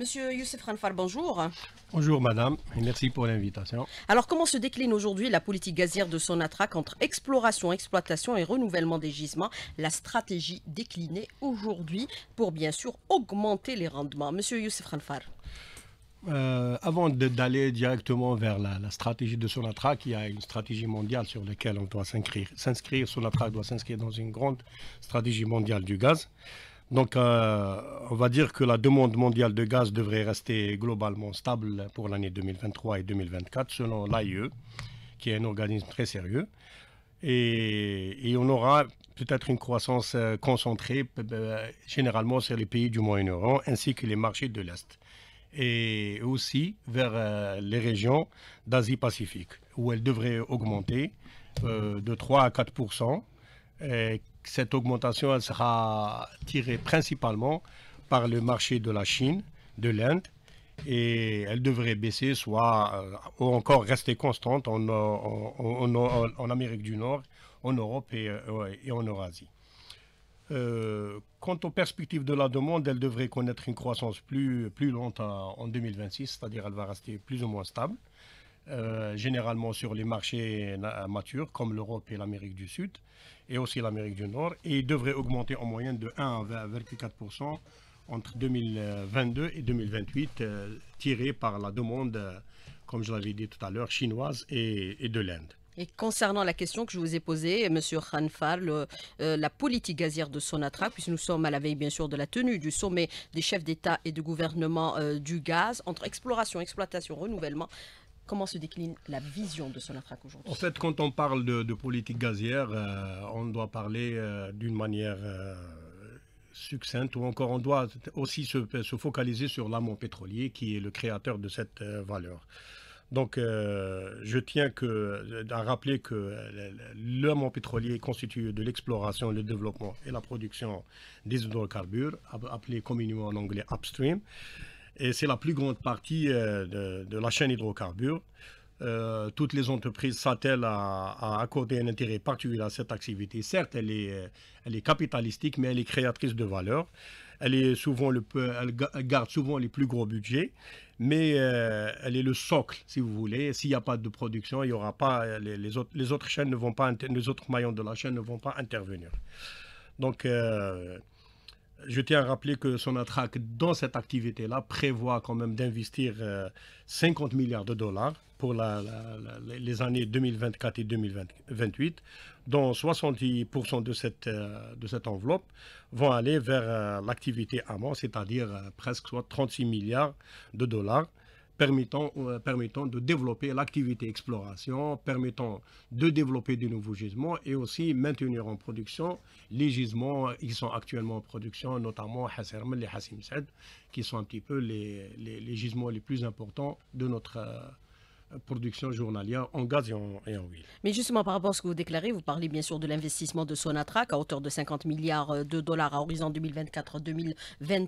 Monsieur Youssef Ranfar, bonjour. Bonjour madame, et merci pour l'invitation. Alors comment se décline aujourd'hui la politique gazière de Sonatrach entre exploration, exploitation et renouvellement des gisements? La stratégie déclinée aujourd'hui pour bien sûr augmenter les rendements. Monsieur Youssef Ranfar. Euh, avant d'aller directement vers la, stratégie de Sonatrach, il y a une stratégie mondiale sur laquelle on doit s'inscrire. Sonatrach doit s'inscrire dans une grande stratégie mondiale du gaz. Donc, euh, on va dire que la demande mondiale de gaz devrait rester globalement stable pour l'année 2023 et 2024, selon l'AIE, qui est un organisme très sérieux. Et, on aura peut-être une croissance euh, concentrée euh, généralement sur les pays du Moyen-Orient ainsi que les marchés de l'Est. Et aussi vers les régions d'Asie-Pacifique, où elle devrait augmenter de 3 à 4 cette augmentation sera tirée principalement par le marché de la Chine, de l'Inde, et elle devrait baisser, soit euh, ou encore rester constante en, en, Amérique du Nord, en Europe et, euh, en Eurasie. Euh, quant aux perspectives de la demande, elle devrait connaître une croissance plus, plus lente en 2026, c'est-à-dire elle va rester plus ou moins stable. Euh, généralement sur les marchés matures comme l'Europe et l'Amérique du Sud et aussi l'Amérique du Nord et devrait augmenter en moyenne de 1 à 24% entre 2022 et 2028 euh, tiré par la demande, euh, comme je l'avais dit tout à l'heure, chinoise et, de l'Inde. Et concernant la question que je vous ai posée, M. Khanfar, la politique gazière de Sonatra, puisque nous sommes à la veille bien sûr de la tenue du sommet des chefs d'État et de gouvernement du gaz, entre exploration, exploitation, renouvellement, Comment se décline la vision de Sonatrach aujourd'hui? En fait, quand on parle de, politique gazière, euh, on doit parler euh, d'une manière euh, succincte ou encore on doit aussi se, focaliser sur l'amont pétrolier qui est le créateur de cette valeur. Donc, je tiens à rappeler que l'amont pétrolier constitue de l'exploration, le développement et la production des hydrocarbures, appelé communément en anglais upstream et c'est la plus grande partie euh, de, la chaîne hydrocarbures. Euh, toutes les entreprises s'attellent à, accorder un intérêt particulier à cette activité. Certes, elle est, euh, elle capitalistique, mais elle est créatrice de valeur. Elle, est souvent le, elle garde souvent les plus gros budgets, mais elle est le socle, si vous voulez. S'il n'y a pas de production, il y aura pas les autres chaînes ne vont pas, les autres maillons de la chaîne ne vont pas intervenir. Donc je tiens à rappeler que Sonatrach, dans cette activité-là, prévoit quand même d'investir 50 euh, milliards de dollars pour les années 2024 et 2028, dont 70% de cette, euh, de cette enveloppe vont aller vers euh, l'activité amont, c'est-à-dire presque 36 milliards de dollars permettant, euh, permettant de développer l'activité exploration, permettant de développer de nouveaux gisements et aussi maintenir en production les gisements qui sont actuellement en production, notamment Hassermel et Hassim qui sont un petit peu les, les, gisements les plus importants de notre euh, production journalière en gaz et en, huile. Mais justement, par rapport à ce que vous déclarez, vous parlez bien sûr de l'investissement de Sonatrach à hauteur de 50 milliards de dollars à horizon 2024-2024.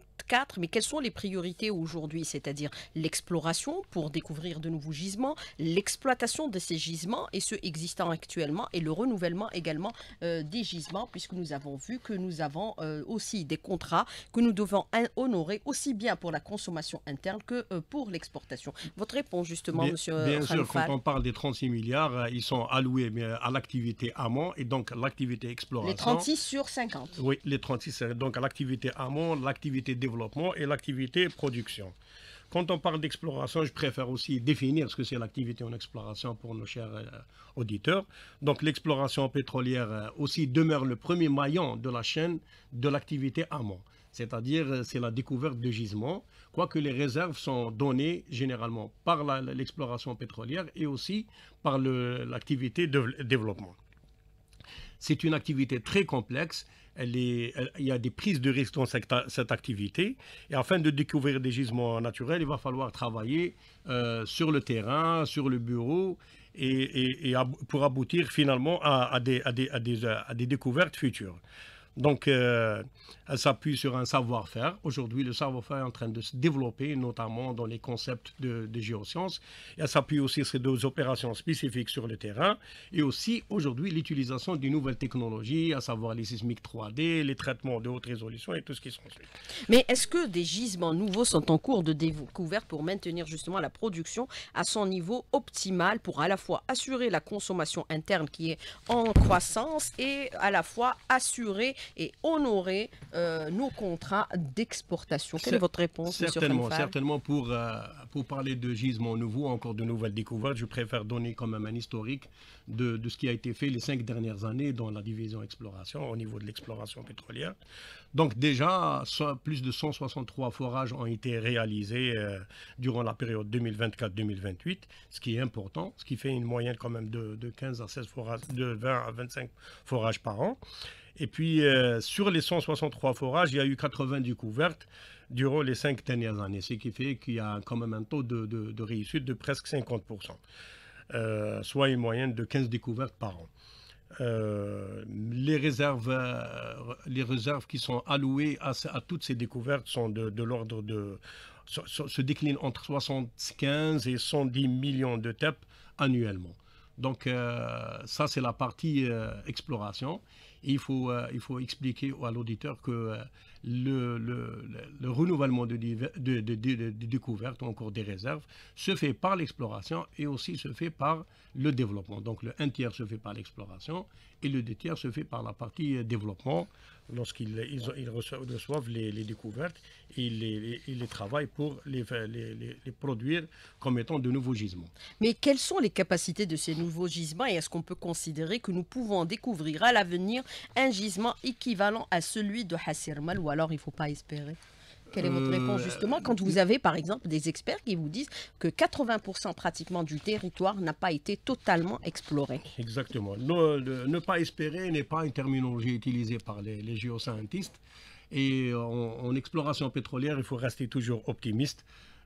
Mais quelles sont les priorités aujourd'hui C'est-à-dire l'exploration pour découvrir de nouveaux gisements, l'exploitation de ces gisements et ceux existants actuellement et le renouvellement également euh, des gisements, puisque nous avons vu que nous avons euh, aussi des contrats que nous devons honorer aussi bien pour la consommation interne que euh, pour l'exportation. Votre réponse justement, monsieur Bien sûr, quand on parle des 36 milliards, euh, ils sont alloués à l'activité amont et donc l'activité exploration. Les 36 sur 50. Oui, les 36, donc à l'activité amont, l'activité développement et l'activité production. Quand on parle d'exploration, je préfère aussi définir ce que c'est l'activité en exploration pour nos chers euh, auditeurs. Donc l'exploration pétrolière euh, aussi demeure le premier maillon de la chaîne de l'activité amont c'est-à-dire euh, c'est la découverte de gisements, quoique les réserves sont données généralement par l'exploration pétrolière et aussi par l'activité de développement. C'est une activité très complexe. Il y a des prises de risques dans cette, activité. Et afin de découvrir des gisements naturels, il va falloir travailler euh, sur le terrain, sur le bureau, et, pour aboutir finalement à des, découvertes futures. Donc, euh, elle s'appuie sur un savoir-faire. Aujourd'hui, le savoir-faire est en train de se développer, notamment dans les concepts de, géosciences. elle s'appuie aussi sur deux opérations spécifiques sur le terrain. Et aussi, aujourd'hui, l'utilisation d'une nouvelles technologies, à savoir les sismiques 3D, les traitements de haute résolution et tout ce qui s'ensuit. Mais est-ce que des gisements nouveaux sont en cours de découverte pour maintenir justement la production à son niveau optimal pour à la fois assurer la consommation interne qui est en croissance et à la fois assurer et honorer euh, nos contrats d'exportation. Quelle est votre réponse, Certainement, certainement pour, euh, pour parler de gisements nouveaux, encore de nouvelles découvertes, je préfère donner quand même un historique de, de, ce qui a été fait les cinq dernières années dans la division exploration, au niveau de l'exploration pétrolière. Donc déjà, plus de 163 forages ont été réalisés euh, durant la période 2024-2028, ce qui est important, ce qui fait une moyenne quand même de, de 15 à 16 forages, de 20 à 25 forages par an. Et puis, euh, sur les 163 forages, il y a eu 80 découvertes durant les cinq dernières années, ce qui fait qu'il y a quand même un taux de, réussite de presque 50%, euh, soit une moyenne de 15 découvertes par an. Euh, les, réserves, les réserves qui sont allouées à, toutes ces découvertes sont de, l'ordre de. Se, déclinent entre 75 et 110 millions de TEP annuellement. Donc, ça, c'est la partie exploration il faut, euh, il faut expliquer à l'auditeur que euh, le, le, renouvellement de, de, découvertes, encore des réserves, se fait par l'exploration et aussi se fait par le développement. Donc le un tiers se fait par l'exploration et le deux tiers se fait par la partie euh, développement lorsqu'ils ils, reçoivent, les, découvertes ils les, les, travaillent pour les, les, produire comme étant de nouveaux gisements. Mais quelles sont les capacités de ces nouveaux gisements et est-ce qu'on peut considérer que nous pouvons découvrir à l'avenir un gisement équivalent à celui de Hassirmal ou alors il ne faut pas espérer? Quelle est votre réponse euh, justement quand vous avez par exemple des experts qui vous disent que 80% pratiquement du territoire n'a pas été totalement exploré? Exactement. Ne, pas espérer n'est pas une terminologie utilisée par les, les géoscientistes. Et en, exploration pétrolière, il faut rester toujours optimiste.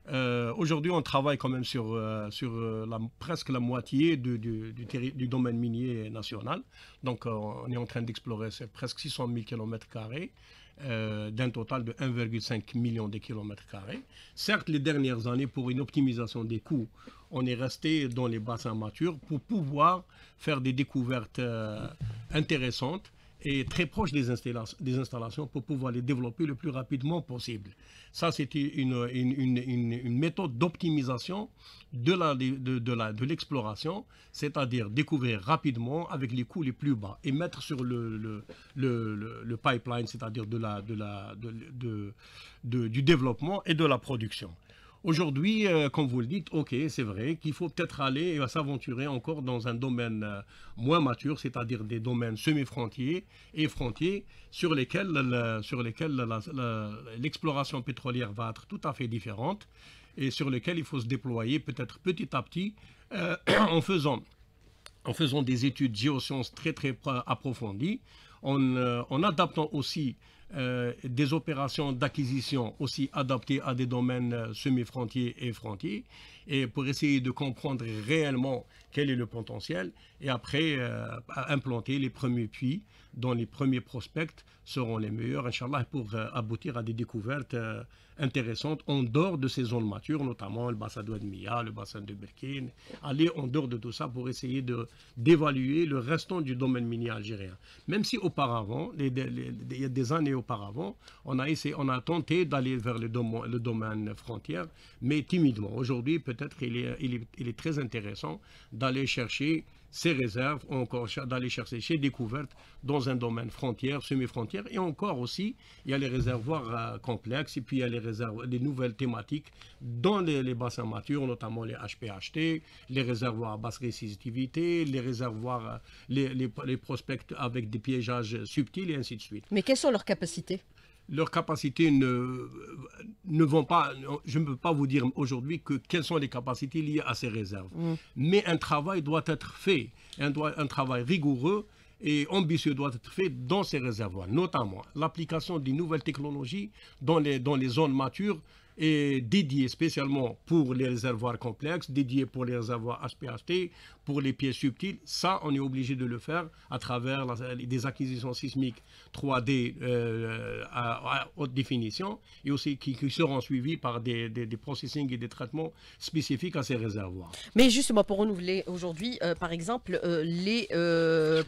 Euh, aujourd'hui, on travaille quand même sur, euh, sur la, presque la moitié du, du, du, domaine minier national. Donc, on est en train d'explorer presque 600 000 km euh, d'un total de 1,5 million de kilomètres carrés. Certes, les dernières années, pour une optimisation des coûts, on est resté dans les bassins matures pour pouvoir faire des découvertes euh, intéressantes et très proche des, des, installations pour pouvoir les développer le plus rapidement possible. Ça, c'était une, méthode d'optimisation de l'exploration, c'est-à-dire découvrir rapidement avec les coûts les plus bas et mettre sur le, pipeline, c'est-à-dire du développement et de la production. Aujourd'hui, euh, comme vous le dites, ok, c'est vrai qu'il faut peut-être aller et s'aventurer encore dans un domaine euh, moins mature, c'est-à-dire des domaines semi-frontiers et frontiers sur lesquels, sur lesquels l'exploration pétrolière va être tout à fait différente et sur lesquels il faut se déployer peut-être petit à petit euh, en faisant en faisant des études géosciences très très approfondies, en, en adaptant aussi euh, des opérations d'acquisition aussi adaptées à des domaines euh, semi-frontiers et frontiers, et pour essayer de comprendre réellement quel est le potentiel, et après euh, implanter les premiers puits dont les premiers prospects seront les meilleurs, Inch'Allah, pour aboutir à des découvertes intéressantes en dehors de ces zones matures, notamment le bassin de Mia, le bassin de Berkine, aller en dehors de tout ça pour essayer d'évaluer le restant du domaine minier algérien. Même si auparavant, il y a des années auparavant, on a, essayé, on a tenté d'aller vers le, le, domaine frontière, mais timidement. Aujourd'hui, peut-être est, il, est, très intéressant d'aller chercher ces réserves, encore d'aller chercher ces découvertes dans un domaine frontière, semi-frontière, et encore aussi, il y a les réservoirs euh, complexes, et puis il y a les, réserves, les nouvelles thématiques dans les, bassins matures, notamment les HPHT, les réservoirs à basse résistivité, les réservoirs, euh, les, les, les prospects avec des piégeages subtils, et ainsi de suite. Mais quelles sont leurs capacités? Leurs capacités ne, ne vont pas, je ne peux pas vous dire aujourd'hui que quelles sont les capacités liées à ces réserves. Mm. Mais un travail doit être fait, un, un travail rigoureux et ambitieux doit être fait dans ces réservoirs, notamment l'application des nouvelles technologies dans les, dans les zones matures et dédiées spécialement pour les réservoirs complexes, dédiées pour les réservoirs HPHT, pour les pièces subtiles, ça, on est obligé de le faire à travers des acquisitions sismiques 3D euh, à, haute définition et aussi qui, seront suivies par des, des, processing et des traitements spécifiques à ces réservoirs. Mais justement, pour renouveler aujourd'hui, euh, par exemple, euh, les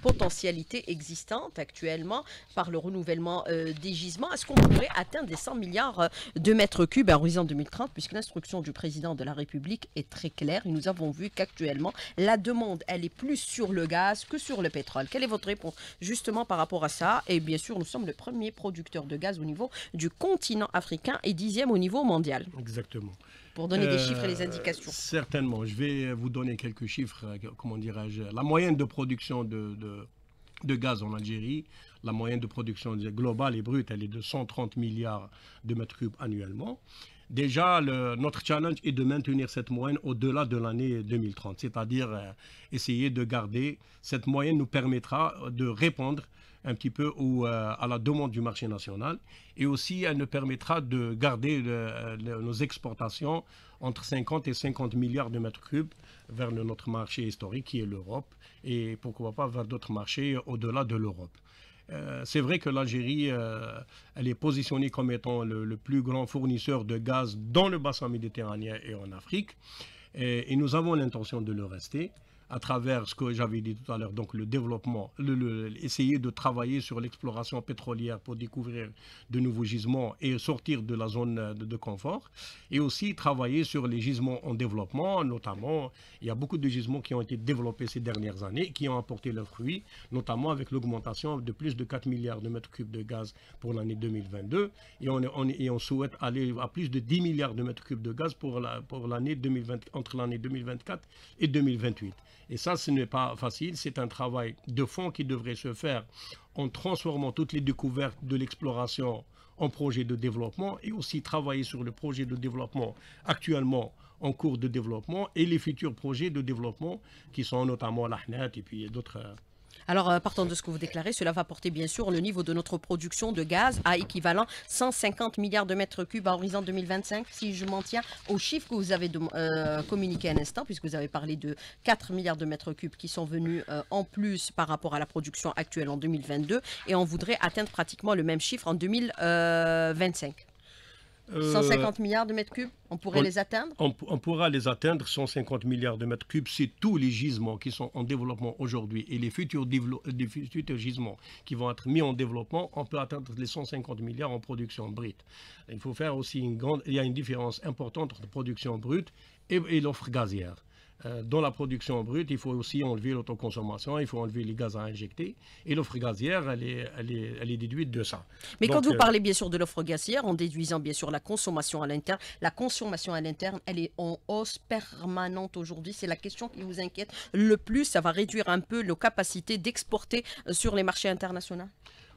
potentialités existantes actuellement par le renouvellement des gisements, est-ce qu'on pourrait atteindre des 100 milliards de mètres cubes à horizon 2030, puisque l'instruction du président de la République est très claire et nous avons vu qu'actuellement, la demande, elle est plus sur le gaz que sur le pétrole. Quelle est votre réponse justement par rapport à ça? Et bien sûr, nous sommes le premier producteur de gaz au niveau du continent africain et dixième au niveau mondial. Exactement. Pour donner des chiffres et des indications. Euh, certainement. Je vais vous donner quelques chiffres. Euh, comment dirais-je La moyenne de production de, de, gaz en Algérie, la moyenne de production globale et brute, elle est de 130 milliards de mètres cubes annuellement. Déjà, notre challenge est de maintenir cette moyenne au-delà de l'année 2030, c'est-à-dire euh, essayer de garder cette moyenne nous permettra de répondre un petit peu euh, à la demande du marché national et aussi elle nous permettra de garder nos exportations entre 50 et 50 milliards de mètres cubes vers notre marché historique qui est l'Europe et pourquoi pas vers d'autres marchés au-delà de l'Europe. Euh, c'est vrai que l'Algérie, euh, est positionnée comme étant le, plus grand fournisseur de gaz dans le bassin méditerranéen et en Afrique. et nous avons l'intention de le rester à travers ce que j'avais dit tout à l'heure, donc le développement, essayer de travailler sur l'exploration pétrolière pour découvrir de nouveaux gisements et sortir de la zone de, confort, et aussi travailler sur les gisements en développement, notamment, il y a beaucoup de gisements qui ont été développés ces dernières années, qui ont apporté leurs fruits, notamment avec l'augmentation de plus de 4 milliards de mètres cubes de gaz pour l'année 2022, et on, souhaite aller à plus de 10 milliards de mètres cubes de gaz pour 2020, entre l'année 2024 et 2028. Et ça, ce n'est pas facile. C'est un travail de fond qui devrait se faire en transformant toutes les découvertes de l'exploration en projet de développement et aussi travailler sur le projet de développement actuellement en cours de développement et les futurs projets de développement qui sont notamment l'AHNET et puis d'autres alors, euh, partant de ce que vous déclarez, cela va porter bien sûr le niveau de notre production de gaz à équivalent 150 milliards de mètres cubes à horizon 2025, si je m'en tiens aux chiffres que vous avez euh, communiqués un instant, puisque vous avez parlé de 4 milliards de mètres cubes qui sont venus euh, en plus par rapport à la production actuelle en 2022, et on voudrait atteindre pratiquement le même chiffre en 2025. 150 euh, milliards de mètres cubes, on pourrait les atteindre? on, pourra les atteindre, 150 milliards de mètres cubes, c'est tous les gisements qui sont en développement aujourd'hui et les futurs, futurs, gisements qui vont être mis en développement, on peut atteindre les 150 milliards en production brute. Il faut faire aussi une grande, il y a une différence importante entre production brute et l'offre gazière. Euh, dans la production brute, il faut aussi enlever l'autoconsommation, il faut enlever les gaz à injecter. Et l'offre gazière, elle est, elle, est, elle est, déduite de ça. Mais quand vous euh, parlez bien sûr de l'offre gazière, en déduisant bien sûr la consommation à l'interne, la consommation à l'interne, elle est en hausse permanente aujourd'hui. C'est la question qui vous inquiète le plus. Ça va réduire un peu nos capacités d'exporter euh, sur les marchés internationaux?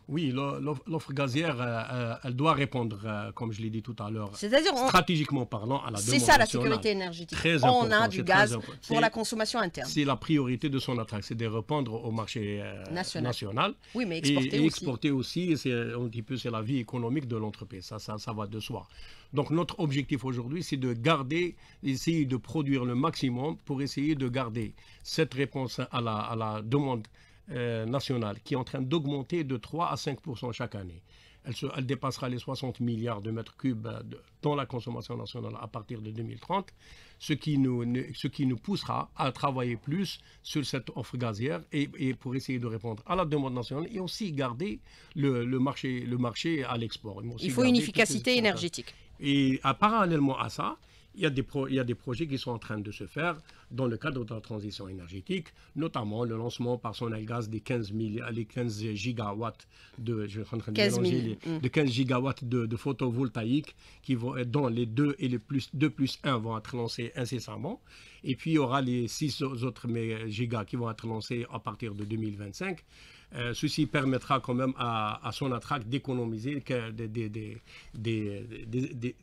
Oui, l'offre gazière, euh, euh, elle doit répondre, euh, comme je l'ai dit tout à l'heure, stratégiquement parlant, à la demande C'est ça la sécurité énergétique. on a du gaz pour la consommation interne. C'est la priorité de son attaque, c'est de répondre au marché national. Oui, mais exporter et, exporter aussi, c'est un petit peu c'est la vie économique de l'entreprise. Ça, ça, ça va de soi. Donc notre objectif aujourd'hui, c'est de garder, essayer de produire le maximum pour essayer de garder cette réponse à la, à la demande euh, nationale qui est en train d'augmenter de 3 à 5 chaque année. Elle, elle, dépassera les 60 milliards de mètres cubes euh, dans la consommation nationale à partir de 2030, ce qui nous, ce qui nous poussera à travailler plus sur cette offre gazière et, et pour essayer de répondre à la demande nationale et aussi garder le, le marché, le marché à l'export. Il faut une efficacité énergétique. Et à, parallèlement à ça, il y, a des il y, a des projets qui sont en train de se faire dans le cadre de la transition énergétique, notamment le lancement par Sonalgaz des 15, les 15 gigawatts de, je suis en train de, 15 mm. de 15 gigawatts de, de, photovoltaïque qui vont être dans les 2 et les plus 2 plus 1 vont être lancés incessamment. Et puis il y aura les 6 autres gigas qui vont être lancés à partir de 2025. Euh, ceci permettra quand même à, à Sonatrach d'économiser des, des, des,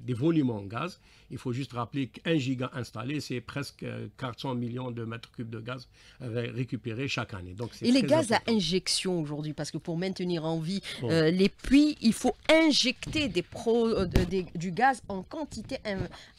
des, volumes en gaz. Il faut juste rappeler qu'un giga installé, c'est presque 400 millions de mètres cubes de gaz récupérés chaque année. Donc, Et les gaz à injection aujourd'hui, parce que pour maintenir en vie euh, les puits, il faut injecter des pro, euh, du gaz en quantité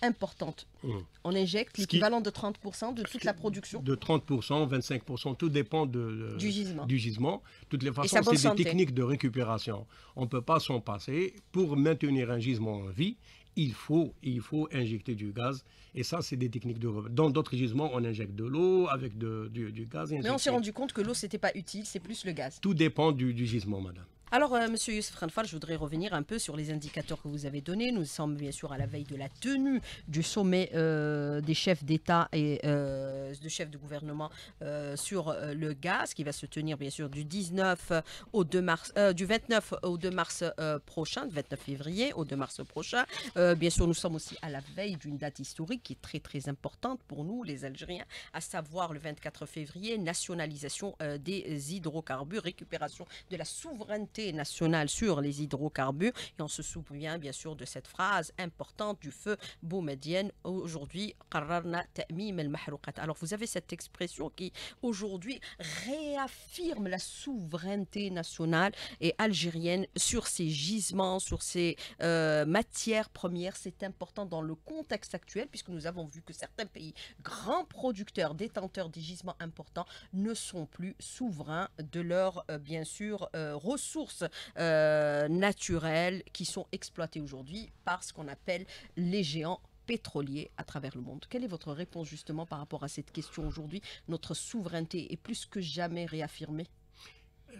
importante. Mmh. On injecte Ce qui- l'équivalent de 30% de toute la production De 30%, 25%, tout dépend de, du gisement. du gisement. De toutes les façons, c'est des santé. techniques de récupération. On ne peut pas s'en passer. Pour maintenir un gisement en vie, il faut, il faut injecter du gaz. Et ça, c'est des techniques de... Dans d'autres gisements, on injecte de l'eau avec de- du, du gaz. Mais on s'est rendu compte que l'eau, c'était pas utile, c'est plus le gaz. Tout dépend du, du gisement, madame. Alors, euh, Monsieur Youssef Renfal, je voudrais revenir un peu sur les indicateurs que vous avez donnés. Nous sommes bien sûr à la veille de la tenue du sommet euh, des chefs d'État et euh, de chefs de gouvernement euh, sur le gaz, qui va se tenir bien sûr du 19 au 2 mars, du 29 au 2 mars prochain, du 29 février au 2 mars prochain. Bien sûr, nous sommes aussi à la veille d'une date historique qui est très très importante pour nous, les Algériens, à savoir le 24 février, nationalisation des hydrocarbures, récupération de la souveraineté nationale sur les hydrocarbures. Et on se souvient bien sûr de cette phrase importante du feu Boumedienne. Aujourd'hui, alors vous avez cette expression qui aujourd'hui réaffirme la souveraineté nationale et algérienne sur ces gisements, sur ces euh, matières premières. C'est important dans le contexte actuel puisque nous avons vu que certains pays grands producteurs, détenteurs des gisements importants ne sont plus souverains de leurs, euh, bien sûr, euh, ressources euh, naturelles qui sont exploitées aujourd'hui par ce qu'on appelle les géants pétroliers à travers le monde. Quelle est votre réponse justement par rapport à cette question aujourd'hui? Notre souveraineté est plus que jamais réaffirmée?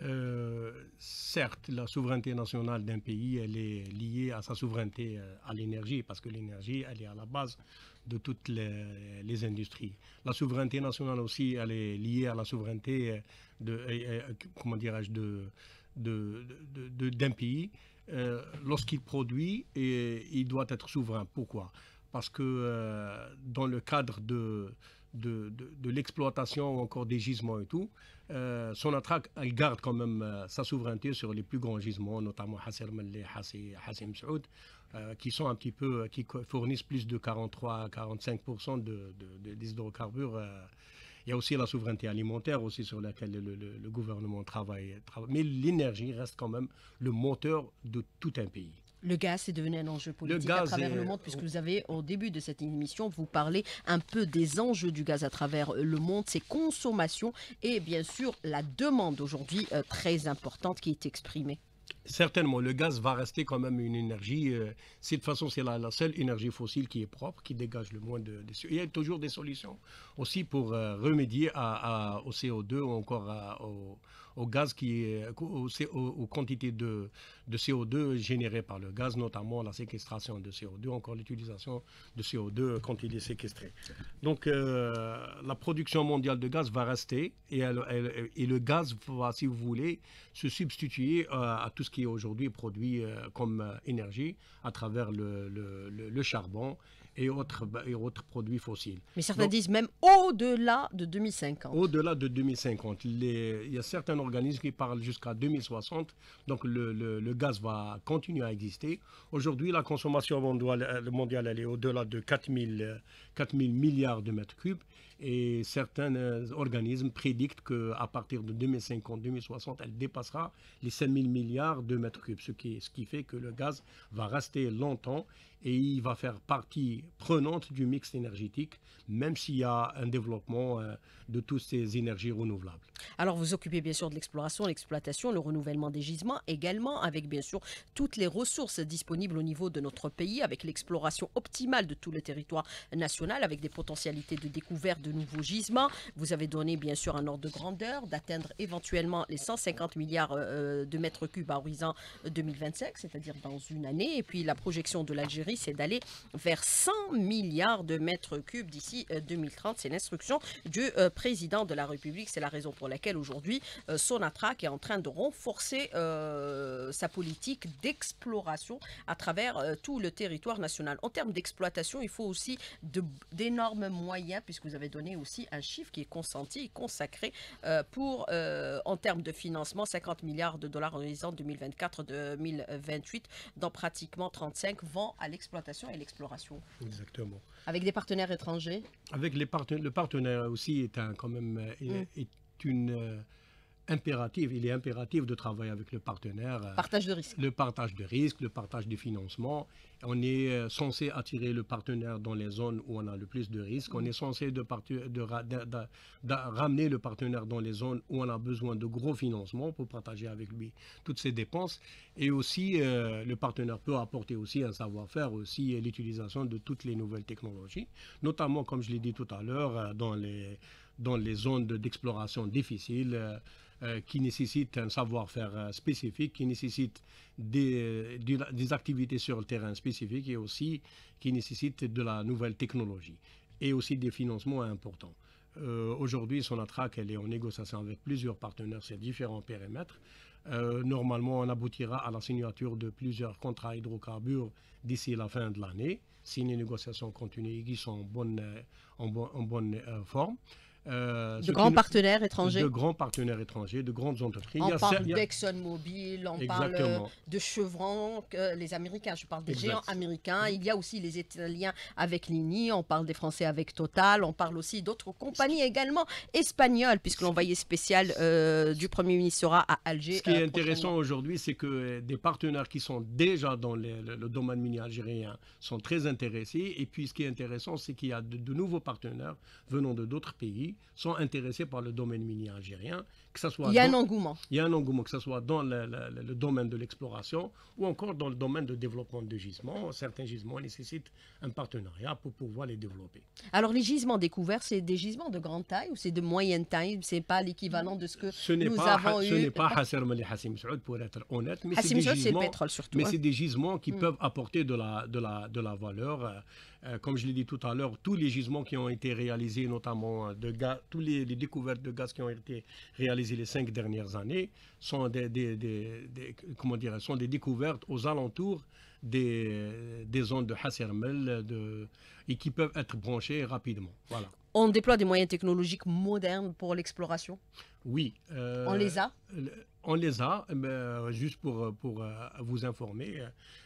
Euh, certes, la souveraineté nationale d'un pays, elle est liée à sa souveraineté euh, à l'énergie, parce que l'énergie, elle est à la base de toutes les, les industries. La souveraineté nationale aussi, elle est liée à la souveraineté de, comment dirais-je, de, de, de- de- d'un pays. Euh, lorsqu'il produit, et, il doit être souverain. Pourquoi? Parce que euh, dans le cadre de, de, de- de l'exploitation ou encore des gisements et tout, euh, Sonatrach, elle garde quand même euh, sa souveraineté sur les plus grands gisements, notamment Hasser Hassi- Hassim Saoud, euh, qui sont un petit peu, euh, qui fournissent plus de 43 à 45% de, de- de- des hydrocarbures. Il y a aussi la souveraineté alimentaire aussi sur laquelle le, le- le gouvernement travaille, travaille. Mais l'énergie reste quand même le moteur de tout un pays. Le gaz est devenu un enjeu politique à gaz travers est- le monde, puisque vous avez, au début de cette émission, vous parlez un peu des enjeux du gaz à travers le monde, ses consommations et bien sûr la demande aujourd'hui euh, très importante qui est exprimée. Certainement, le gaz va rester quand même une énergie. euh, de toute façon, c'est la, seule énergie fossile qui est propre, qui dégage le moins de. de- il y a toujours des solutions aussi pour euh, remédier au CO2 ou encore à- au, au gaz qui est au- au- aux, quantités de, de CO2 générées par le gaz, notamment la séquestration de CO2, encore l'utilisation de CO2 quand il est séquestré. Donc, euh, la production mondiale de gaz va rester et, et le gaz va, si vous voulez, se substituer euh, à tout ce qui est aujourd'hui produit euh, comme énergie à travers le- le charbon et autres, et autres produits fossiles. Mais certains Donc- disent même au-delà de 2050. Au-delà de 2050, les- il y a certains organismes qui parlent jusqu'à 2060, donc le, le- le gaz va continuer à exister. Aujourd'hui, la consommation mondiale, euh, mondiale elle est au-delà de 4000 euh, 4000 milliards de mètres cubes et certains euh, organismes prédictent qu'à partir de 2050-2060, elle dépassera les 5000 milliards de mètres cubes, ce qui, ce qui fait que le gaz va rester longtemps et il va faire partie prenante du mix énergétique, même s'il y a un développement euh, de toutes ces énergies renouvelables. Alors vous occupez bien sûr de l'exploration, l'exploitation, le renouvellement des gisements, également avec bien sûr toutes les ressources disponibles au niveau de notre pays, avec l'exploration optimale de tout le territoire national, avec des potentialités de découverte de nouveaux gisements. Vous avez donné bien sûr un ordre de grandeur d'atteindre éventuellement les 150 milliards euh, de mètres cubes à horizon 2025, c'est-à-dire dans une année. Et puis la projection de l'Algérie, c'est d'aller vers 100 milliards de mètres cubes d'ici euh, 2030. C'est l'instruction du euh, président de la République. C'est la raison pour laquelle aujourd'hui euh, Sonatrach est en train de renforcer euh, sa politique d'exploration à travers euh, tout le territoire national. En termes d'exploitation, il faut aussi d'énormes moyens, puisque vous avez donné aussi un chiffre qui est consenti et consacré euh, pour, euh, en termes de financement, 50 milliards de dollars en horizon 2024-2028, dont pratiquement 35 vont à l'exploitation et l'exploration. Exactement. Avec des partenaires étrangers Avec les partenaires, le partenaire aussi est un, quand même euh, est- Mm. est une, euh, impératif, il est impératif de travailler avec le partenaire. Euh, partage de risque. Le partage de risque, le partage du financement. On est euh, censé attirer le partenaire dans les zones où on a le plus de risques. On est censé de, ramener le partenaire dans les zones où on a besoin de gros financements pour partager avec lui toutes ses dépenses. Et aussi, euh, le partenaire peut apporter aussi un savoir-faire, aussi l'utilisation de toutes les nouvelles technologies, notamment, comme je l'ai dit tout à l'heure, dans les, dans les zones d'exploration difficiles. Euh, qui nécessitent un savoir-faire euh, spécifique, qui nécessitent des, des, activités sur le terrain spécifiques et aussi qui nécessitent de la nouvelle technologie et aussi des financements importants. Euh, Aujourd'hui, Sonatrach elle est en négociation avec plusieurs partenaires sur différents périmètres. Euh, normalement, on aboutira à la signature de plusieurs contrats hydrocarbures d'ici la fin de l'année, si les négociations continuent et qui sont en bonne, en bonne forme. Euh, de grands partenaires étrangers. De grands partenaires étrangers, de grandes entreprises. On parle d'ExxonMobil, on parle euh, de Chevron, les Américains, je parle des géants américains. Il y a aussi les Italiens avec Lini, on parle des Français avec Total, on parle aussi d'autres compagnies également espagnoles, puisque l'envoyé spécial euh, du Premier ministre sera à Alger. Ce qui est intéressant aujourd'hui, c'est que des partenaires qui sont déjà dans le, domaine minier algérien sont très intéressés. Et puis ce qui est intéressant, c'est qu'il y a de nouveaux partenaires venant de d'autres pays sont intéressés par le domaine minier algérien. Que ça soit il y a un engouement. Il y a un engouement, que ce soit dans le, domaine de l'exploration ou encore dans le domaine de développement de gisements. Certains gisements nécessitent un partenariat pour pouvoir les développer. Alors les gisements découverts, c'est des gisements de grande taille ou c'est de moyenne taille? Ce n'est pas l'équivalent de ce que ce nous pas, avons ce eu Ce n'est pas Hasser Mali Hassim Saoud pour être honnête, mais c'est des, gisements, mais hein. des gisements qui hmm. peuvent apporter de la, de la, de la valeur. Euh, euh, comme je l'ai dit tout à l'heure, tous les gisements qui ont été réalisés, notamment de gaz, tous les, découvertes de gaz qui ont été réalisées les cinq dernières années, sont des, comment dire, sont des découvertes aux alentours des, des zones de Hassermel de, et qui peuvent être branchées rapidement. Voilà. On déploie des moyens technologiques modernes pour l'exploration? Oui. Euh, on les a? On les a, mais juste pour, pour euh, vous informer,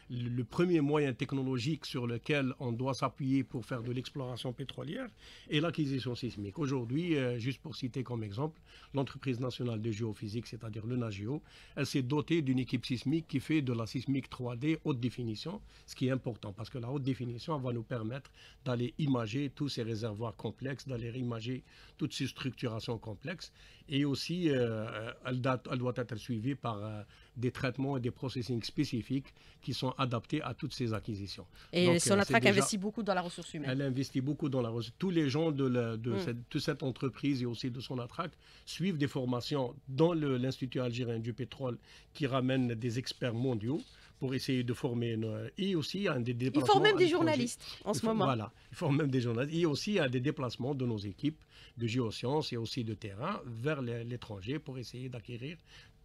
le premier moyen technologique sur lequel on doit s'appuyer pour faire de l'exploration pétrolière est l'acquisition sismique. Aujourd'hui, euh, juste pour citer comme exemple, l'entreprise nationale de géophysique, c'est-à-dire le NAGEO, elle s'est dotée d'une équipe sismique qui fait de la sismique 3D haute définition, ce qui est important parce que la haute définition va nous permettre d'aller imager tous ces réservoirs complexes, d'aller imager toutes ces structurations complexes et aussi euh, elle, doit être suivie par euh, des traitements et des processing spécifiques qui sont adaptés à toutes ces acquisitions. Et Donc, Sonatrach investit beaucoup dans la ressource humaine. Elle investit beaucoup dans la ressource. Tous les gens de, mm. cette, cette, entreprise et aussi de Sonatrach suivent des formations dans l'Institut algérien du pétrole qui ramène des experts mondiaux pour essayer de former. Et aussi un des déplacements. Ils forment même des journalistes en ce moment. Voilà, ils forment même des journalistes. Et aussi a des déplacements de nos équipes de géosciences et aussi de terrain vers l'étranger pour essayer d'acquérir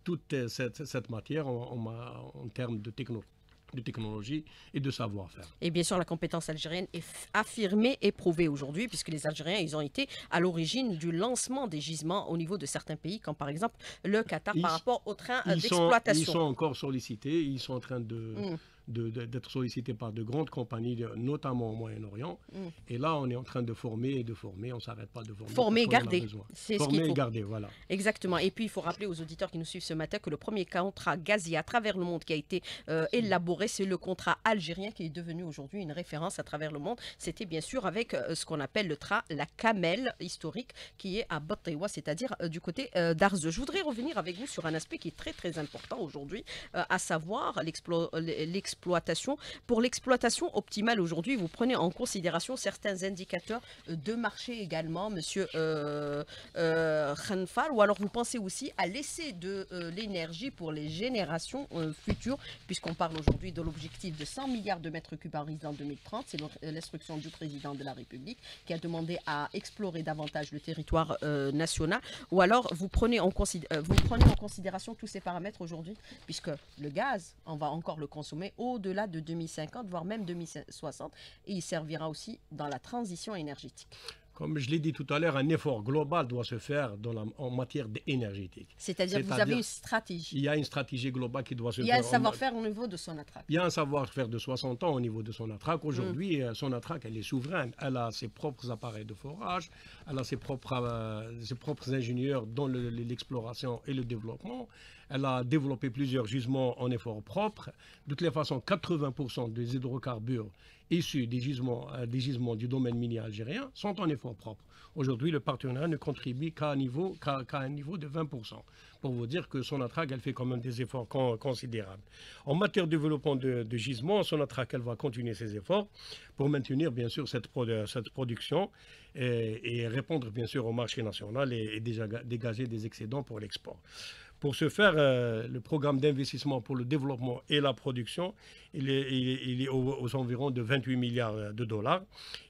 toute cette, matière en, en termes de technologie de technologie et de savoir-faire. Et bien sûr, la compétence algérienne est affirmée et prouvée aujourd'hui, puisque les Algériens, ils ont été à l'origine du lancement des gisements au niveau de certains pays, comme par exemple le Qatar par rapport au train d'exploitation. Ils sont encore sollicités, ils sont en train de... Mmh d'être sollicité par de grandes compagnies, notamment au Moyen-Orient. Mm. Et là, on est en train de former et de former. On ne s'arrête pas de former. Former et garder. C'est ce faut. et garder, voilà. Exactement. Et puis, il faut rappeler aux auditeurs qui nous suivent ce matin que le premier contrat gazier à travers le monde qui a été euh, élaboré, c'est le contrat algérien qui est devenu aujourd'hui une référence à travers le monde. C'était bien sûr avec euh, ce qu'on appelle le train, la camel historique, qui est à Botewa, c'est-à-dire euh, du côté d'Arze. Je voudrais revenir avec vous sur un aspect qui est très très important aujourd'hui, à savoir l'exploitation pour l'exploitation optimale aujourd'hui, vous prenez en considération certains indicateurs euh, de marché également, monsieur euh, euh ou alors vous pensez aussi à laisser de euh, l'énergie pour les générations futures, puisqu'on parle aujourd'hui de l'objectif de 100 milliards de mètres cubes en en 2030. C'est l'instruction du président de la République qui a demandé à explorer davantage le territoire national. Ou alors vous prenez, en en considération tous ces paramètres aujourd'hui, puisque le gaz, on va encore le consommer au-delà de 2050, voire même 2060, et il servira aussi dans la transition énergétique. Comme je l'ai dit tout à l'heure, un effort global doit se faire en matière énergétique. C'est-à-dire que vous avez une stratégie. Il y a une stratégie globale qui doit se faire. Il y a un savoir-faire au niveau de Sonatrach. Il y a un savoir-faire de 60 ans au niveau de Sonatrach. Aujourd'hui, mm. Sonatrach, elle est souveraine. Elle a ses propres appareils de forage, elle a ses propres, euh, ses propres ingénieurs dans l'exploration et le développement. Elle a développé plusieurs gisements en effort propre. De toutes les façons, 80% des hydrocarbures issus des gisements, euh, des gisements du domaine minier algérien sont en effort propre. Aujourd'hui, le partenariat ne contribue qu'à un, niveau, de 20%. Pour vous dire que Sonatrach, elle fait quand même des efforts considérables. En matière de développement de, de gisements, Sonatrach, elle va continuer ses efforts pour maintenir, bien sûr, cette, production et, répondre, bien sûr, au marché national et, et déjà dégager des excédents pour l'export. Pour ce faire, euh, le programme d'investissement pour le développement et la production, il est, il est, aux, environs de 28 milliards de dollars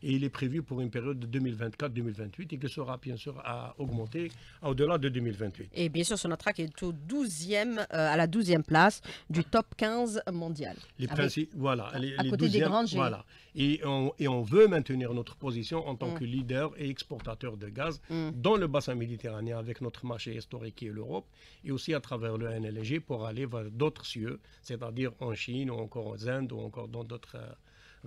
et il est prévu pour une période de 2024-2028 et qui sera bien sûr à augmenter au-delà de 2028. Et bien sûr, Sonatrach est au 12e, euh, à la 12e place du top 15 mondial. Les principes, voilà. À, les, côté des grandes Voilà. Et on, et on, veut maintenir notre position en tant mm. que leader et exportateur de gaz mm. dans le bassin méditerranéen avec notre marché historique qui est l'Europe et aussi à travers le NLG pour aller vers d'autres cieux, c'est-à-dire en Chine ou encore aux Indes ou encore dans d'autres. Euh,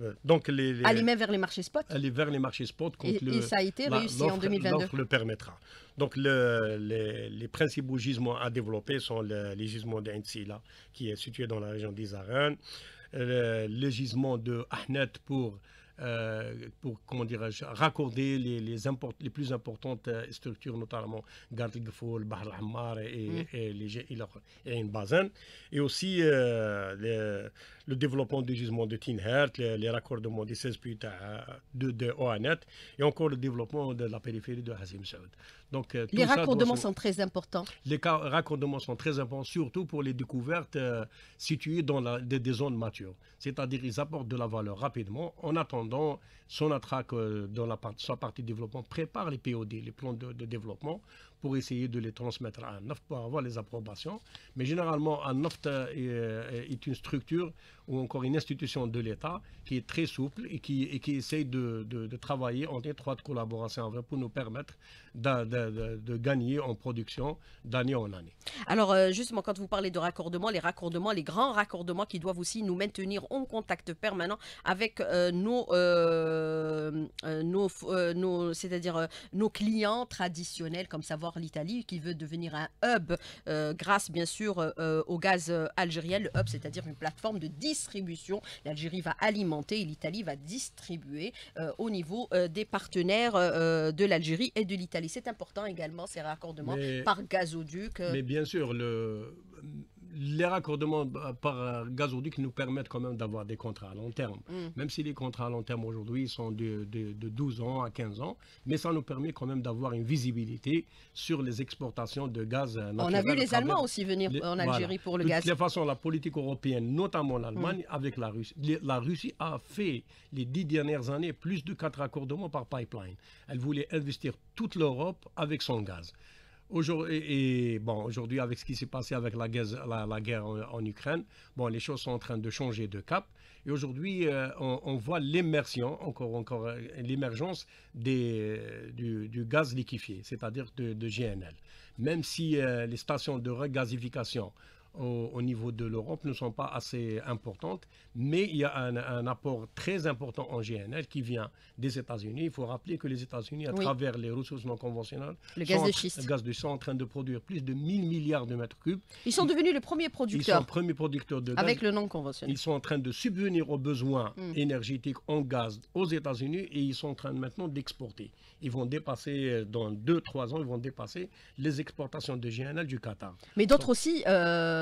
euh, donc les, aller vers les marchés spot Aller vers les marchés spot. Et, le, et, ça a été réussi en 2022. L'offre le permettra. Donc le, les, les, principaux gisements à développer sont les gisements d'Aintsila, qui est situé dans la région d'Isaren, le, le gisement de Ahnet pour euh, pour comment raccorder les, les, les, plus importantes euh, structures, notamment Gard el Bahr al-Hammar et, mm. et, les, et, une Bazen, et aussi euh, le développement du gisement de Tinhert, les, raccordements des 16 puits de, de OANET, et encore le développement de la périphérie de Hazim Saoud. Donc, les raccordements sont très importants. Les raccordements sont très importants, surtout pour les découvertes situées dans la, des, zones matures. C'est-à-dire qu'ils apportent de la valeur rapidement en attendant son attraque euh, dans la sa partie développement prépare les POD, les plans de, développement, pour essayer de les transmettre à un NOFT pour avoir les approbations. Mais généralement, un NOFT euh, est, une structure ou encore une institution de l'État qui est très souple et qui, et qui essaye de, de, travailler en étroite collaboration pour nous permettre de, de gagner en production d'année en année. Alors euh, justement, quand vous parlez de raccordement, les raccordements, les grands raccordements qui doivent aussi nous maintenir en contact permanent avec nos euh, euh, nos, euh, nos nos clients traditionnels, comme savoir l'Italie, qui veut devenir un hub grâce bien sûr au gaz algérien. Le hub, c'est-à-dire une plateforme de distribution. L'Algérie va alimenter et l'Italie va distribuer au niveau des partenaires de l'Algérie et de l'Italie. C'est important également ces raccordements par gazoduc. Mais bien sûr, le les raccordements par gazoduc nous permettent quand même d'avoir des contrats à long terme. Mm. Même si les contrats à long terme aujourd'hui sont de, de, 12 ans à 15 ans, mais ça nous permet quand même d'avoir une visibilité sur les exportations de gaz naturel. On a vu les Allemands aussi venir en Algérie pour le gaz. De toute façon, la politique européenne, notamment l'Allemagne, mm. avec la Russie, la Russie a fait les dix dernières années plus de quatre raccordements par pipeline. Elle voulait investir toute l'Europe avec son gaz. Aujourd'hui, et, bon, aujourd'hui, avec ce qui s'est passé avec la, guerre en, Ukraine, bon, les choses sont en train de changer de cap. Et aujourd'hui, euh, on, voit l'émersion, encore, encore euh, l'émergence du, du, gaz liquéfié, c'est-à-dire de, GNL. Même si euh, les stations de regasification au, niveau de l'Europe ne sont pas assez importantes, mais il y a un, apport très important en GNL qui vient des États-Unis. Il faut rappeler que les États-Unis, à travers les ressources non conventionnelles, le gaz de schiste, gaz de sont en train de produire plus de 1000 milliards de mètres cubes. Ils sont devenus le premier producteur. Ils sont premiers producteurs de gaz. Avec le non conventionnel. Ils sont en train de subvenir aux besoins hmm. énergétiques en gaz aux États-Unis et ils sont en train maintenant d'exporter. Ils vont dépasser, euh, dans 2-3 ans, ils vont dépasser les exportations de GNL du Qatar. Mais d'autres aussi. Euh,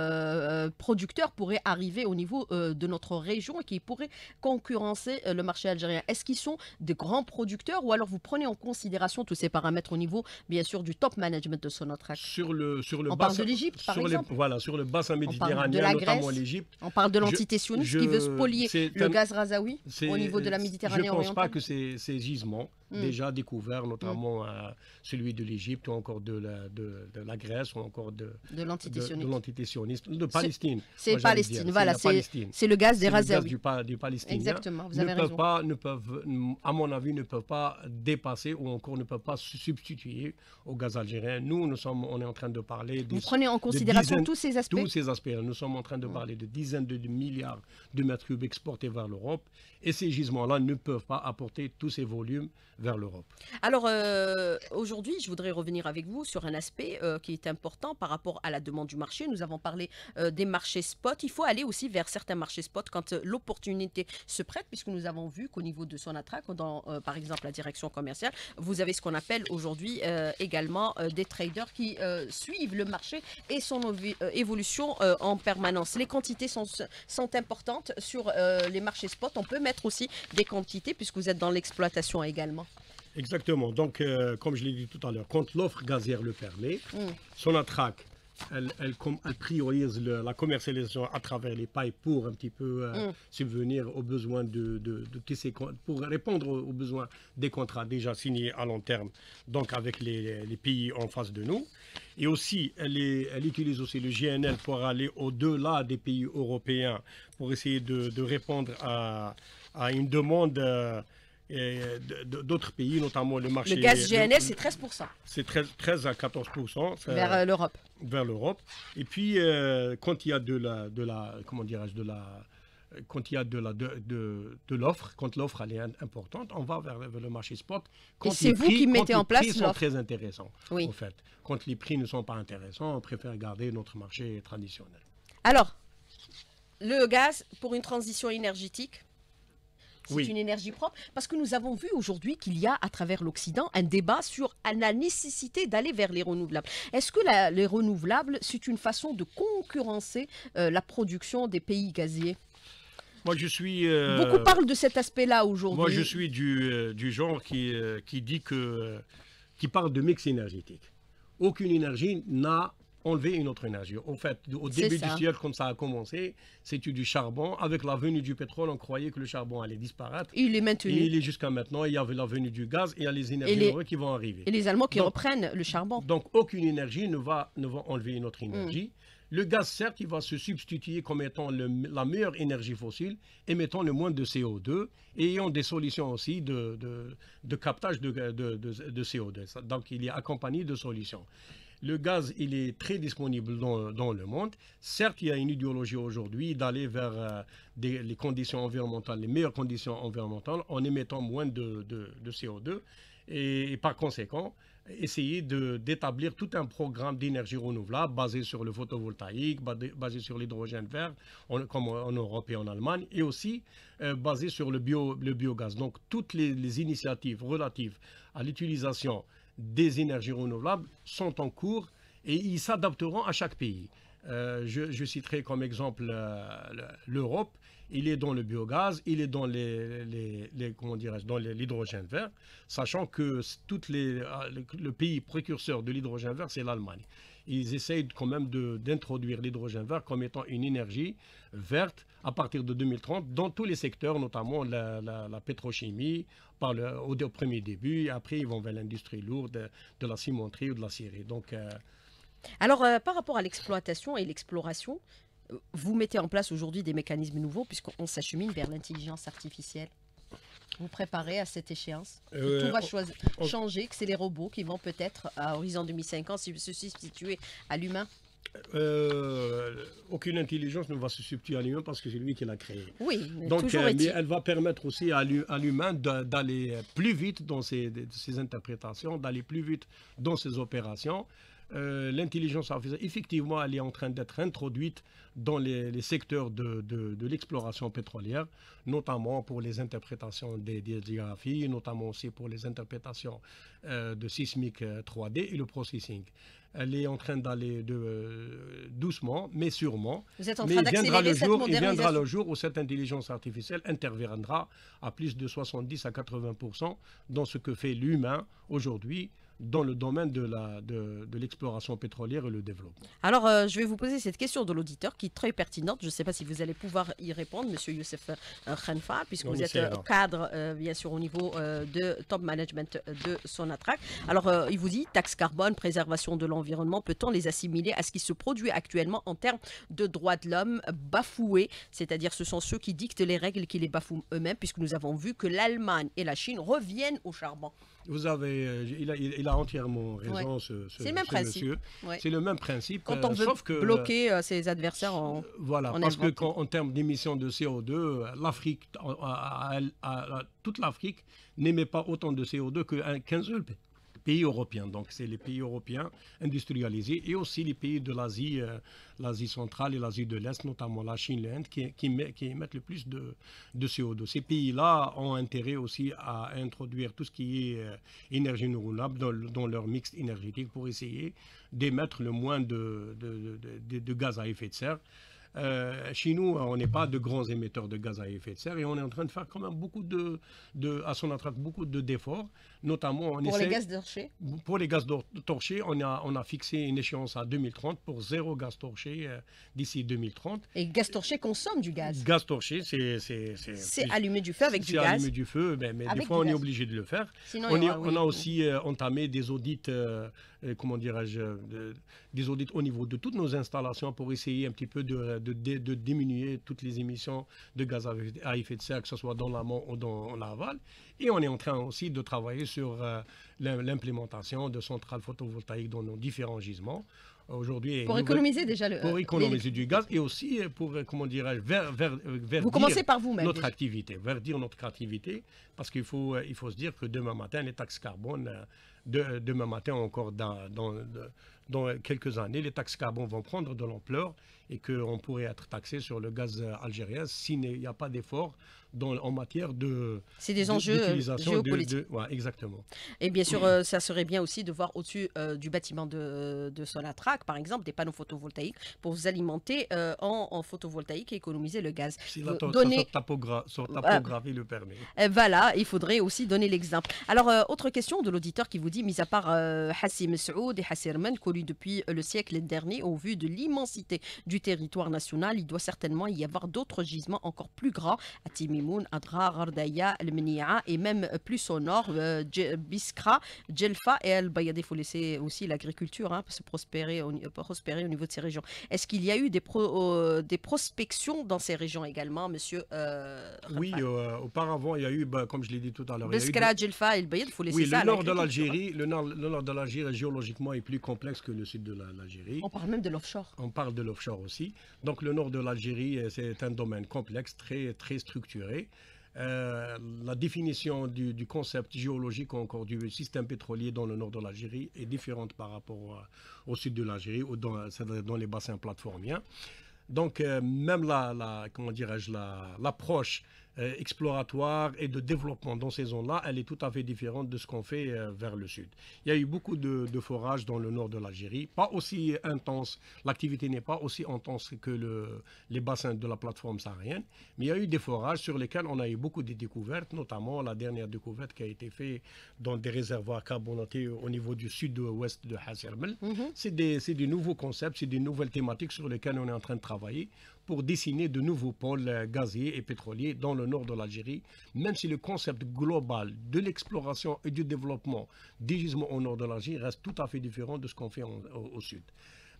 producteurs pourraient arriver au niveau euh, de notre région et qui pourraient concurrencer euh, le marché algérien. Est-ce qu'ils sont des grands producteurs ou alors vous prenez en considération tous ces paramètres au niveau, bien sûr, du top management de Sonotrac Sur le, sur le On parle de l'Égypte, par exemple? Voilà, sur le bassin méditerranéen, notamment l'Égypte. On parle de l'entité sioniste qui veut spolier le gaz razaoui au niveau de la Méditerranée Je ne pense pas que ces, ces gisements mm. déjà découverts, notamment mm. celui de l'Égypte ou encore de la, de, la, Grèce ou encore de, de l'entité sioniste, de, Palestine. C'est Palestine, voilà, c'est le gaz des Razaouis. Du, du Palestinien. Exactement, vous avez ne Peuvent pas, ne peuvent, à mon avis, ne peuvent pas dépasser ou encore ne peuvent pas se substituer au gaz algérien. Nous, nous sommes, on est en train de parler. Vous prenez en considération tous ces aspects? Tous ces aspects. Nous sommes en train de parler de dizaines de milliards de mètres cubes exportés vers l'Europe. Et ces gisements-là ne peuvent pas apporter tous ces volumes vers l'Europe. Alors, euh, aujourd'hui, je voudrais revenir avec vous sur un aspect euh, qui est important par rapport à la demande du marché. Nous avons parlé euh, des marchés spot. Il faut aller aussi vers certains marchés spot quand l'opportunité se prête, puisque nous avons vu qu'au niveau de Sonatrach, dans, par exemple, la direction commerciale, vous avez ce qu'on appelle aujourd'hui également des traders qui suivent le marché et son évolution en permanence. Les quantités sont, sont importantes sur les marchés spot. On peut mettre aussi des quantités puisque vous êtes dans l'exploitation également. Exactement. Donc, euh, comme je l'ai dit tout à l'heure, quand l'offre gazière le permet, mm. son attraque, elle, elle, priorise la commercialisation à travers les pailles pour un petit peu euh, mm. subvenir aux besoins de, de, pour répondre aux besoins des contrats déjà signés à long terme, donc avec les, les pays en face de nous. Et aussi, elle, elle, utilise aussi le GNL pour aller au-delà des pays européens, pour essayer de, de répondre à, à une demande euh, d'autres pays, notamment le marché. Le gaz GNL, c'est 13%. C'est 13, à 14%. Vers euh, l'Europe. Vers l'Europe. Et puis, euh, quand il y a de la, de la comment dirais-je, de la, quand il y a de la de, de, l'offre, quand l'offre est importante, on va vers, le marché spot. Quand Et c'est vous qui mettez en place l'offre. sont très intéressants. Oui. En fait, quand les prix ne sont pas intéressants, on préfère garder notre marché traditionnel. Alors, le gaz pour une transition énergétique, c'est une énergie propre Parce que nous avons vu aujourd'hui qu'il y a à travers l'Occident un débat sur la nécessité d'aller vers les renouvelables. Est-ce que les renouvelables, c'est une façon de concurrencer euh, la production des pays gaziers? Moi, je suis. Euh, Beaucoup parlent de cet aspect-là aujourd'hui. Moi, je suis du, euh, du genre qui, qui dit que. qui parle de mix énergétique. Aucune énergie n'a enlever une autre énergie. En fait, au début du siècle, comme ça a commencé, c'était du charbon. Avec la venue du pétrole, on croyait que le charbon allait disparaître. Il est maintenu. Et il est jusqu'à maintenant. Il y avait la venue du gaz et il y a les énergies qui vont arriver. Et les Allemands qui reprennent le charbon. Donc, aucune énergie ne va, ne va enlever une autre énergie. Mm. Le gaz, certes, il va se substituer comme étant la meilleure énergie fossile, émettant le moins de CO2 et ayant des solutions aussi de, de, captage de, de, CO2. Donc, il est accompagné de solutions. Le gaz, il est très disponible dans, le monde. Certes, il y a une idéologie aujourd'hui d'aller vers euh, les conditions environnementales, les meilleures conditions environnementales, en émettant moins de, CO2. Et, par conséquent, essayer d'établir tout un programme d'énergie renouvelable basé sur le photovoltaïque, basé, sur l'hydrogène vert, comme en Europe et en Allemagne, et aussi euh, basé sur le, bio, le biogaz. Donc, toutes les initiatives relatives à l'utilisation des énergies renouvelables sont en cours et ils s'adapteront à chaque pays. Euh, je, citerai comme exemple euh, l'Europe. Il est dans le biogaz, il est dans les, dans l'hydrogène vert, sachant que euh, le pays précurseur de l'hydrogène vert, c'est l'Allemagne ils essayent quand même d'introduire l'hydrogène vert comme étant une énergie verte à partir de 2030 dans tous les secteurs, notamment la, pétrochimie au, premier début. Après, ils vont vers l'industrie lourde, de, la cimenterie ou de la scierie. Donc, euh, Alors, euh, par rapport à l'exploitation et l'exploration, vous mettez en place aujourd'hui des mécanismes nouveaux puisqu'on s'achemine vers l'intelligence artificielle vous préparez à cette échéance euh, Tout va changer, que c'est les robots qui vont peut-être, à horizon 2050, se substituer à l'humain euh, aucune intelligence ne va se substituer à l'humain parce que c'est lui qui l'a créé. Oui, Donc, toujours euh, mais elle va permettre aussi à l'humain d'aller plus vite dans ses, ses interprétations, d'aller plus vite dans ses opérations. Euh, l'intelligence artificielle, effectivement, elle est en train d'être introduite dans les, secteurs de, l'exploration pétrolière, notamment pour les interprétations des, des notamment aussi pour les interprétations euh, de sismique 3D euh, et le processing. Elle est en train d'aller de, doucement, mais sûrement. Vous êtes en train d'accélérer cette Il viendra le jour où cette intelligence artificielle interviendra à plus de 70 à 80 dans ce que fait l'humain aujourd'hui dans le domaine de, la, de, de l'exploration pétrolière et le développement. Alors, euh, je vais vous poser cette question de l'auditeur qui est très pertinente. Je ne sais pas si vous allez pouvoir y répondre, Monsieur Youssef euh, Khanfa, puisque vous êtes euh, cadre, euh, bien sûr, au niveau euh, de top management de Sonatrach. Alors, il vous dit taxe carbone, préservation de l'environnement, peut-on les assimiler à ce qui se produit actuellement en termes de droits de l'homme bafoués? C'est-à-dire, ce sont ceux qui dictent les règles qui les bafouent eux-mêmes, puisque nous avons vu que l'Allemagne et la Chine reviennent au charbon. Vous avez, euh, il, a, il- il a entièrement raison, ce, ce- C'est le même ce monsieur. Ouais. C'est le même principe. Quand euh, on veut sauf que, bloquer euh, ses adversaires en... Voilà, parce que quand- en termes d'émissions de CO2, euh, l'Afrique, toute l'Afrique n'émet pas autant de CO2 qu'un qu'un seul pays pays européen. Donc, c'est les pays européens industrialisés et aussi les pays de l'Asie, euh, l'Asie centrale et l'Asie de l'Est, notamment la Chine, l'Inde, qui, qui, émet- qui émettent le plus de, de CO2. Ces pays-là ont intérêt aussi à introduire tout ce qui est euh, énergie renouvelable dans, le- dans leur mix énergétique pour essayer d'émettre le moins de, de- gaz à effet de serre. Euh, chez nous, on n'est pas de grands émetteurs de gaz à effet de serre et on est en train de faire quand même beaucoup de, de à son beaucoup de d'efforts, notamment on Pour les gaz torchés pour les gaz torchés, on a, on a fixé une échéance à 2030 pour zéro gaz torché euh, d'ici 2030. Et gaz torché consomme du gaz. Gaz torché, c'est c'est C'est allumer du feu avec c'est du gaz. allumer du feu, mais, mais des fois on est obligé de le faire. Sinon, On, est- a aussi euh, entamé des audits, euh, comment dirais-je, de- des audits au niveau de toutes nos installations pour essayer un petit peu de, de, de- de diminuer toutes les émissions de gaz à effet- à effet de serre, que ce soit dans l'amont ou dans l'aval. Et on est en train aussi de travailler sur euh, l'im- l'implémentation de centrales photovoltaïques dans nos différents gisements. Aujourd'hui, Pour économiser déjà le. pour euh, économiser du gaz et aussi euh, pour, comment dirais-je, euh, verdir Vous commencez par vous-même. notre déjà. activité, verdir notre activité, parce qu'il faut, il faut se dire que demain matin, les taxes carbone, de- demain matin encore dans, dans, dans quelques années, les taxes carbone vont prendre de l'ampleur et qu'on pourrait être taxé sur le gaz algérien s'il n'y a pas d'effort dans- en matière de C'est des de- enjeux euh, de- géopolitiques. de- ouais, exactement. Et bien sûr, euh, ça serait bien aussi de voir au-dessus euh, du bâtiment de, de Sonatrach, par exemple, des panneaux photovoltaïques pour vous alimenter euh, en, en photovoltaïque et économiser le gaz. Si la Vous to- donnez- sa topogra- sa Ah. topographie le permet. Euh, voilà, il faudrait aussi donner l'exemple. Alors, autre question de l'auditeur qui vous dit, mis à part Hassim Saoud et Hassirman, connus depuis le siècle dernier, au vu de l'immensité du territoire national, il doit certainement y avoir d'autres gisements encore plus grands, à Timimoun, Adra, Gardaya, El et même plus au nord, euh, Biskra, Djelfa et El Bayad. Il faut laisser aussi l'agriculture hein, se prospérer au, prospérer au niveau de ces régions. Est-ce qu'il y a eu des, pro- euh, des prospections dans ces régions également, monsieur euh, Oui, euh, auparavant, il y a eu, bah, comme je l'ai dit tout à l'heure, il y a eu Beskra, Djelfa et El Bayad, il faut laisser Oui, ça à le nord de hein. l'Algérie, le nord, le nord de l'Algérie géologiquement est plus complexe que le sud de la- l'Algérie. On parle même de l'offshore. On parle de l'offshore aussi. Donc le nord de l'Algérie, c'est un domaine complexe, très, très structuré. Euh, la définition du, concept géologique encore du système pétrolier dans le nord de l'Algérie est différente par rapport au sud de l'Algérie ou dans, dans les bassins plateformiens. Donc euh, même la, comment dirais-je, la- l'approche euh, exploratoire et de développement dans ces zones-là, elle est tout à fait différente de ce qu'on fait euh, vers le sud. Il y a eu beaucoup de, de forages dans le nord de l'Algérie, pas aussi intense, l'activité n'est pas aussi intense que le- les bassins de la plateforme saharienne, mais il y a eu des forages sur lesquels on a eu beaucoup de découvertes, notamment la dernière découverte qui a été faite dans des réservoirs carbonatés au niveau du sud-ouest de Hassermel. C'est des, c'est des nouveaux concepts, c'est des nouvelles thématiques sur lesquelles on est en train de travailler pour dessiner de nouveaux pôles euh, gaziers et pétroliers dans le nord de l'Algérie, même si le concept global de l'exploration et du développement des gisements au nord de l'Algérie reste tout à fait différent de ce qu'on fait en- au, au sud.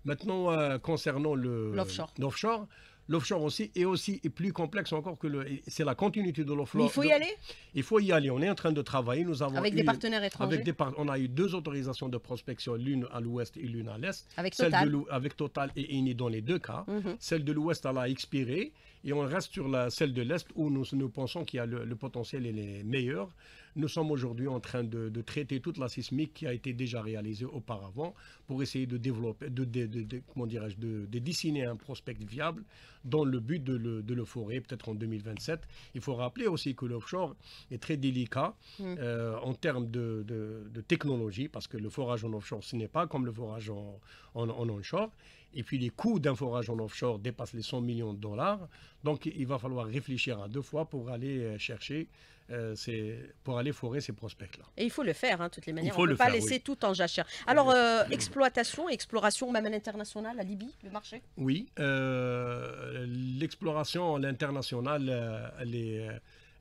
Maintenant, euh, concernant le L'offshore. L'offshore, aussi est aussi est plus complexe encore que le. C'est la continuité de l'offshore. Il faut y aller Il faut y aller. On est en train de travailler. Nous avons avec eu- des partenaires étrangers. avec des par- on a eu deux autorisations de prospection, l'une à l'ouest et l'une à l'est. Avec Celle Total. de avec Total et Eni dans les deux cas. Mhm. Celle de l'ouest, elle a expiré et on reste sur la, celle de l'est où nous, nous pensons qu'il y a le, le potentiel est meilleur. Nous sommes aujourd'hui en train de, de traiter toute la sismique qui a été déjà réalisée auparavant pour essayer de développer, de, de- comment dirais-je, de, de dessiner un prospect viable dans le but de le, de le forer peut-être en 2027. Il faut rappeler aussi que l'offshore est très délicat Mm. euh, en termes de, technologie parce que le forage en offshore, ce n'est pas comme le forage en, en- en onshore. Et puis les coûts d'un forage en offshore dépassent les 100 millions de dollars. Donc il va falloir réfléchir à deux fois pour aller euh, chercher, euh, pour aller forer ces prospects-là. Et il faut le faire, hein, de toutes les manières. Il faut On ne peut pas laisser tout en jachère. Alors, euh, exploitation, exploration même à l'international, à Libye, le marché? Oui, l'exploration à l'international, elle est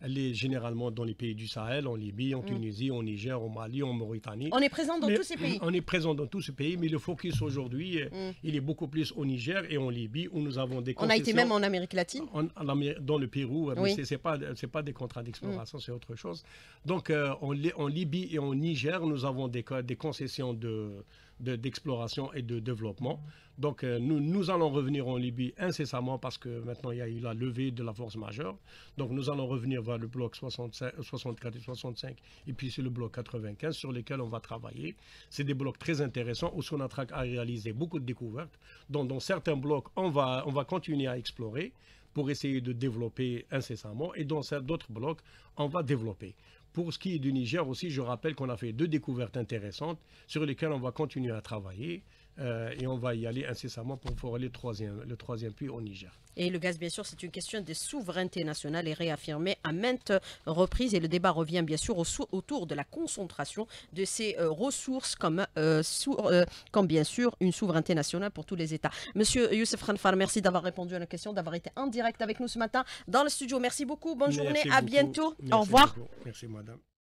elle est généralement dans les pays du Sahel, en Libye, en mm. Tunisie, en Niger, au Mali, en Mauritanie. On est présent dans tous ces pays. On est présent dans tous ces pays, mais le focus aujourd'hui, mm. il est beaucoup plus au Niger et en Libye, où nous avons des On a été même en Amérique latine Dans le Pérou, mais ce n'est pas, pas des contrats d'exploration, mm. c'est autre chose. Donc, euh, en, en, Libye et en Niger, nous avons des, des concessions de d'exploration et de développement. Donc euh, nous, nous allons revenir en Libye incessamment parce que maintenant il y a eu la levée de la force majeure. Donc nous allons revenir vers le bloc 65, 64 et 65 et puis c'est le bloc 95 sur lesquels on va travailler. C'est des blocs très intéressants où Sonatrach a réalisé beaucoup de découvertes. Donc dans certains blocs, on va, on va continuer à explorer pour essayer de développer incessamment et dans d'autres blocs, on va développer. Pour ce qui est du Niger aussi, je rappelle qu'on a fait deux découvertes intéressantes sur lesquelles on va continuer à travailler. Euh, et on va y aller incessamment pour forer le troisième, le troisième puits au Niger. Et le gaz, bien sûr, c'est une question de souveraineté nationale et réaffirmée à maintes reprises. Et le débat revient bien sûr autour de la concentration de ces euh, ressources comme, euh, comme bien sûr une souveraineté nationale pour tous les États. Monsieur Youssef Khanfar, merci d'avoir répondu à la question, d'avoir été en direct avec nous ce matin dans le studio. Merci beaucoup. Bonne journée. À bientôt. Au revoir. Merci, madame.